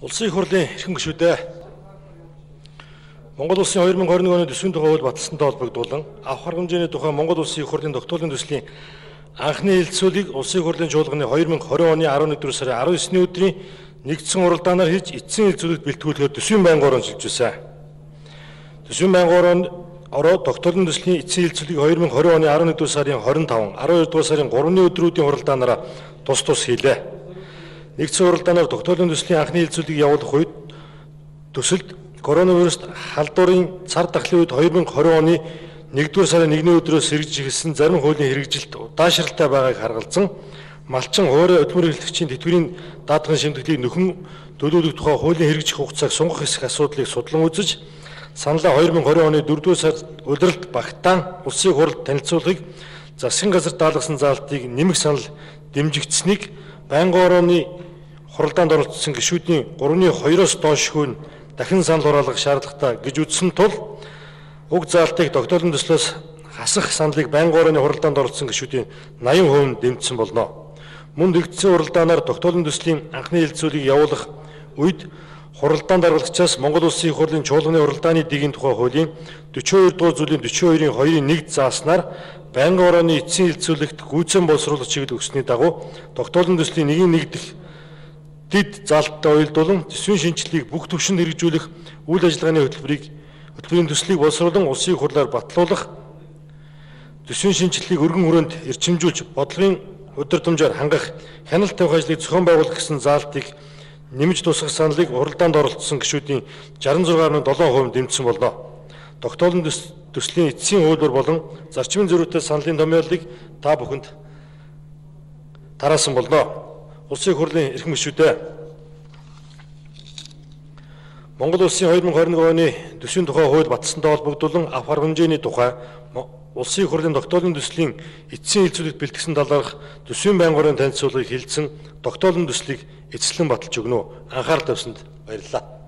Улсын хурлын эрхэм гишүүдээ Монгол улсын 2021 оны төсвийн тухай хууль баталсантай холбогдуулан авах аргамжийн тухай Монгол улсын хурлын тогтоолын төслийн анхны хэлэлцүүлгийг улсын хурлын чуулганы 2020 оны 11 сарын 19-ны өдрийн нэгдсэн уралдаанаар хийж эцсийн хэлэлцүүлэгт бэлтгүүлэхээр төсвийн байнгын орон шилжүүлсэн. Төсвийн байнгын орон ороо тогтоолын төслийн эцсийн хэлэлцүүлгийг 2020 оны 11 сарын 25, 12 сарын 3-ны өдрүүдийн уралдаанаараа тус тус хийлээ. Нэгдсэн уралдаанаар тогтоолын төслийн анхны хилцүүлгийг явуулах үед төсөлд коронавируст халдварын цар тахлын үед 2020 оны 1-р сарын 1-ний өдрөөс сэргэж эхэлсэн зарим хуулийн хэрэгжилт удаашралтай байгааг харгалзан малчин хуурай өдмөр эрхлэгчийн тэтгэврийн даатгын шимтгэлийг нөхөн төлөвлөх тухай хуулийн хэрэгжих хугацааг сунгах хэсэг асуудлыг судлан үзэж саналаа 2020 оны 4-р сард удирдалт багтаан улсын хурлд танилцуулахыг засгийн газар даалгасан заалтыг нэмэх санал дэмжигдсэнийг байнгын орооны хуралдаанд оролцсон гишүүдийн 3-2-оос доош хүн дахин санал хураалгах шаардлагатай гэж үзсэн тул уг заалтыг тогтоолын төслөөс хасах саналыг байнгын орооны хуралдаанд оролцсон гишүүдийн 80% дэмжсэн болно. Мөн нэгдсэн хуралдаанаар тогтоолын төслийн анхны хэлэлцүүлгийг явуулах үед хуралдаанд даргалагчаас Монгол Улсын их хурлын чуулганы хуралдааны дэгийн тухай хуулийн 42 дугаар зүйлийн 42-ийн 2-ын 1 зааснаар байнгын орооны эцсийн хилцүүлэгт гүйцэн боловсруулах чиглэл өгсөний дагуу тогтоолын төслийн нэгin нэгдэх дид залттай уялдуулан төсвийн шинжилгээг бүх төвшөнд хэрэгжүүлэх үйл ажиллагааны хөтөлбөрийг хөтөлбөрийн төслийг боловсруулан улсын хурлаар батлуулах төсвийн шинжилгээг өргөн хүрээнд эрчимжүүлж бодлогын өдөртөмжөөр хангах хяналт тавих ажлыг зохион байгуулах гэсэн заалтыг нэмж тусгах саналыг хуралдаанд оролцсон гишүүдийн 66.7% дэмжсэн болно. Тогтоолын төслийн эцсийн хуулбар болон зарчмын зөрүүтэй саналын томьёолыг та бүхэнд тараасан болно. Улсын хурлын эрхэм гишүүдээ Монгол улсын 2021 оны төсвийн тухай хууль баталсантай холбогдуулан авах хэмжээний тухай улсын хурлын тогтоолын төслийн эцсийн хэлцүүлэгт бэлтгэсэн талаарх төсвийн байнгын танилцуулгыг хилцэн тогтоолын төслийг эцэслэн баталж өгнө. Анхаарал тавьсанд баярлалаа.